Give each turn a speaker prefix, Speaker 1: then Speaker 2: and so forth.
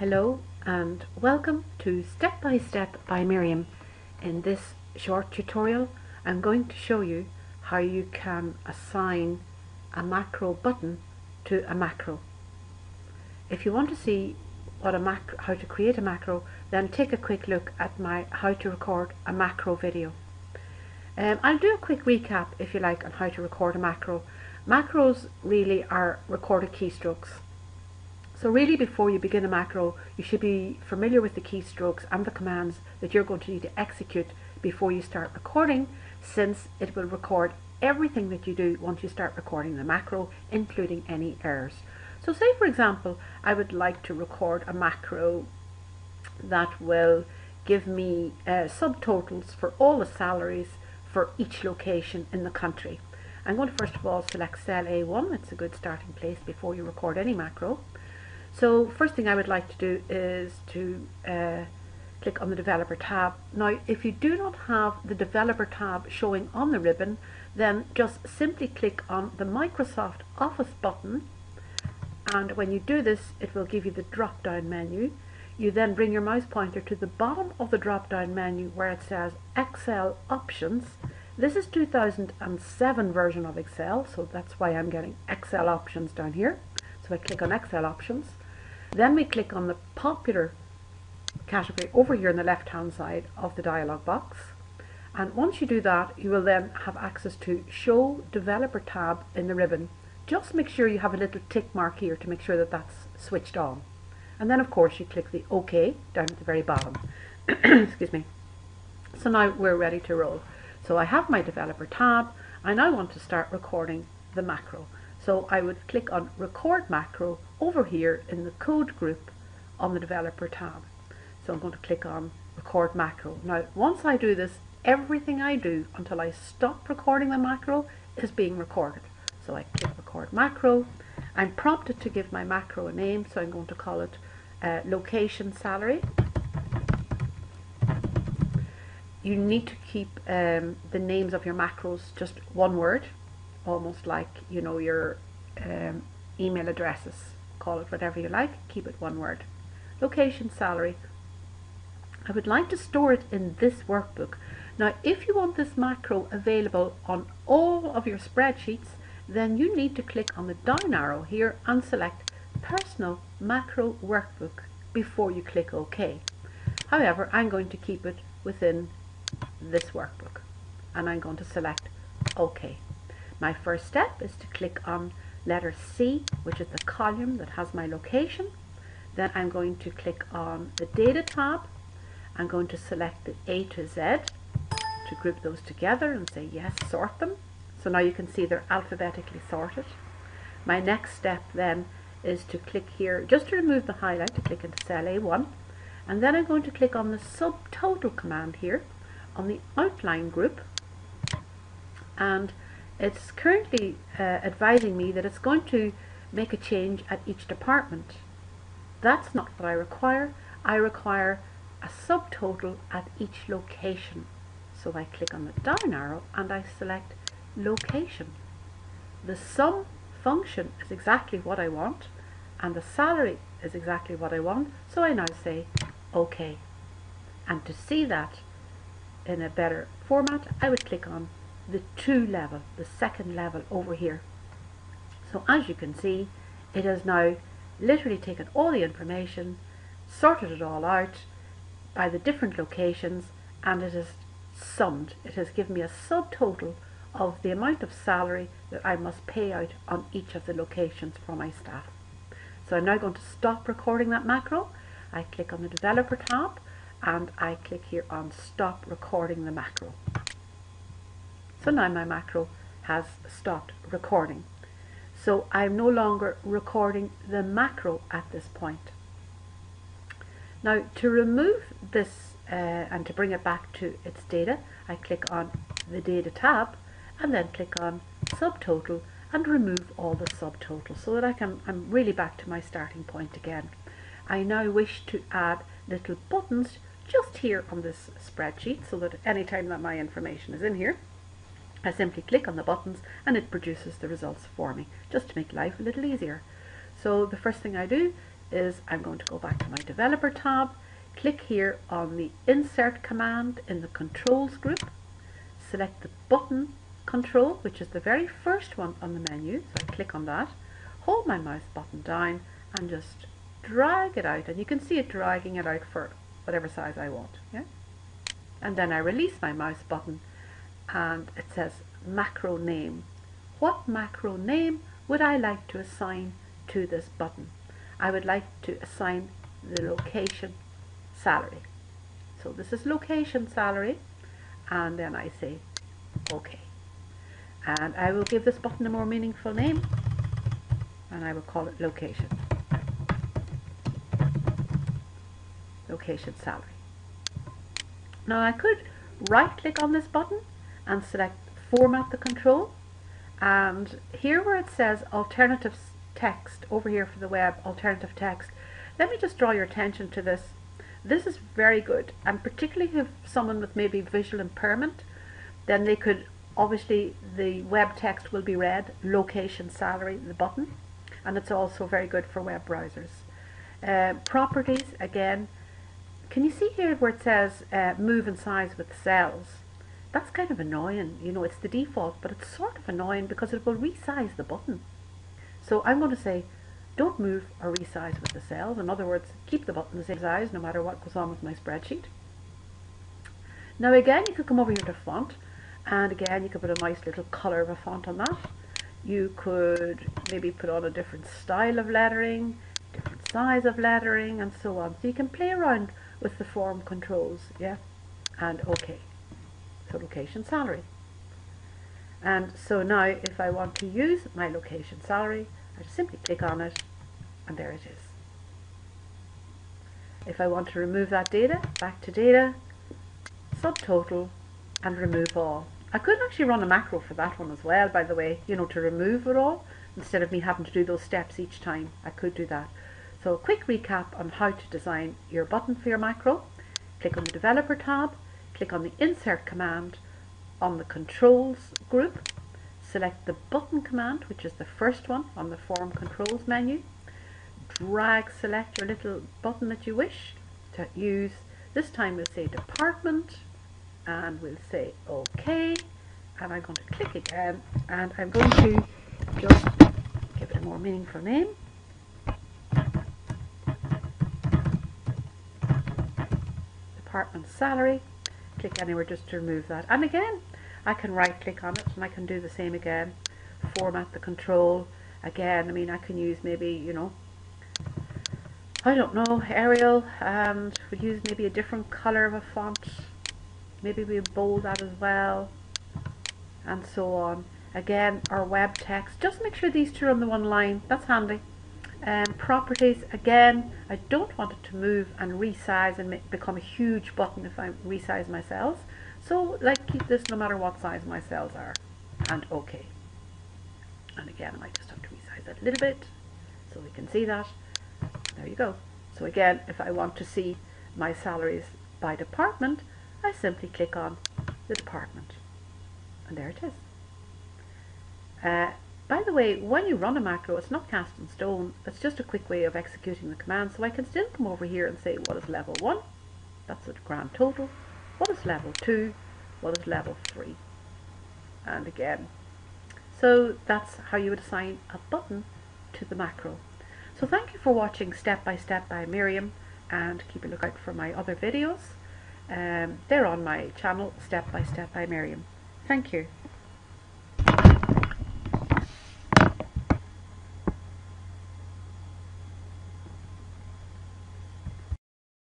Speaker 1: Hello and welcome to Step by Step by Miriam. In this short tutorial I'm going to show you how you can assign a macro button to a macro. If you want to see what a macro, how to create a macro then take a quick look at my how to record a macro video. Um, I'll do a quick recap if you like on how to record a macro. Macros really are recorded keystrokes so really before you begin a macro, you should be familiar with the keystrokes and the commands that you're going to need to execute before you start recording, since it will record everything that you do once you start recording the macro, including any errors. So say for example, I would like to record a macro that will give me uh, subtotals for all the salaries for each location in the country. I'm going to first of all select cell A1, it's a good starting place before you record any macro. So first thing I would like to do is to uh, click on the developer tab. Now if you do not have the developer tab showing on the ribbon then just simply click on the Microsoft Office button and when you do this it will give you the drop down menu. You then bring your mouse pointer to the bottom of the drop down menu where it says Excel options. This is 2007 version of Excel so that's why I'm getting Excel options down here. So I click on Excel options then we click on the popular category over here on the left hand side of the dialog box. And once you do that, you will then have access to Show Developer tab in the ribbon. Just make sure you have a little tick mark here to make sure that that's switched on. And then of course you click the OK down at the very bottom. Excuse me. So now we're ready to roll. So I have my developer tab. I now want to start recording the macro. So I would click on record macro over here in the code group on the developer tab. So I'm going to click on record macro. Now once I do this, everything I do until I stop recording the macro is being recorded. So I click record macro. I'm prompted to give my macro a name, so I'm going to call it uh, location salary. You need to keep um, the names of your macros just one word almost like you know your um, email addresses. Call it whatever you like keep it one word. Location salary. I would like to store it in this workbook. Now if you want this macro available on all of your spreadsheets then you need to click on the down arrow here and select personal macro workbook before you click OK. However I'm going to keep it within this workbook and I'm going to select OK my first step is to click on letter C, which is the column that has my location. Then I'm going to click on the data tab. I'm going to select the A to Z to group those together and say yes, sort them. So now you can see they're alphabetically sorted. My next step then is to click here, just to remove the highlight, to click into cell A1. And then I'm going to click on the subtotal command here on the outline group. And it's currently uh, advising me that it's going to make a change at each department. That's not what I require. I require a subtotal at each location. So I click on the down arrow and I select location. The sum function is exactly what I want and the salary is exactly what I want. So I now say OK. And to see that in a better format, I would click on the two level, the second level over here. So as you can see, it has now literally taken all the information, sorted it all out by the different locations, and it has summed. It has given me a subtotal of the amount of salary that I must pay out on each of the locations for my staff. So I'm now going to stop recording that macro. I click on the developer tab and I click here on stop recording the macro. So now my macro has stopped recording. So I'm no longer recording the macro at this point. Now to remove this uh, and to bring it back to its data, I click on the data tab and then click on subtotal and remove all the subtotals so that I can, I'm really back to my starting point again. I now wish to add little buttons just here on this spreadsheet so that anytime that my information is in here, I simply click on the buttons and it produces the results for me, just to make life a little easier. So the first thing I do is I'm going to go back to my developer tab, click here on the insert command in the controls group, select the button control, which is the very first one on the menu, so I click on that, hold my mouse button down and just drag it out and you can see it dragging it out for whatever size I want. Yeah? And then I release my mouse button and it says macro name. What macro name would I like to assign to this button? I would like to assign the location salary. So this is location salary and then I say OK. And I will give this button a more meaningful name and I will call it location. Location salary. Now I could right click on this button and select format the control. And here where it says alternative text over here for the web alternative text let me just draw your attention to this. This is very good and particularly if someone with maybe visual impairment then they could obviously the web text will be read location salary the button and it's also very good for web browsers. Uh, properties again can you see here where it says uh, move and size with cells that's kind of annoying you know it's the default but it's sort of annoying because it will resize the button. So I'm going to say don't move or resize with the cells. In other words keep the button the same size no matter what goes on with my spreadsheet. Now again you could come over here to font and again you could put a nice little color of a font on that. You could maybe put on a different style of lettering different size of lettering and so on. So you can play around with the form controls yeah? And okay so location salary and so now if I want to use my location salary I just simply click on it and there it is if I want to remove that data back to data subtotal and remove all I could actually run a macro for that one as well, by the way, you know, to remove it all, instead of me having to do those steps each time. I could do that. So a quick recap on how to design your button for your macro. Click on the Developer tab, click on the Insert command on the Controls group, select the Button command, which is the first one on the Form Controls menu, drag select your little button that you wish to use. This time we'll say Department, and we'll say OK and I'm going to click again? And I'm going to just give it a more meaningful name. Department salary click anywhere just to remove that. And again I can right click on it and I can do the same again. Format the control again. I mean I can use maybe you know I don't know Arial and we use maybe a different color of a font. Maybe we bold that as well and so on. Again our web text. Just make sure these two are on the one line. That's handy. um, properties again. I don't want it to move and resize and make, become a huge button if I resize my cells. So like keep this no matter what size my cells are. And OK and again I might just have to resize it a little bit so we can see that. There you go. So again if I want to see my salaries by department I simply click on the department. And there it is. Uh, by the way, when you run a macro, it's not cast in stone. It's just a quick way of executing the command. So I can still come over here and say, what is level 1? That's the grand total. What is level 2? What is level 3? And again. So that's how you would assign a button to the macro. So thank you for watching Step by Step by Miriam and keep a lookout for my other videos. Um, they're on my channel, Step by Step by Miriam. Thank you.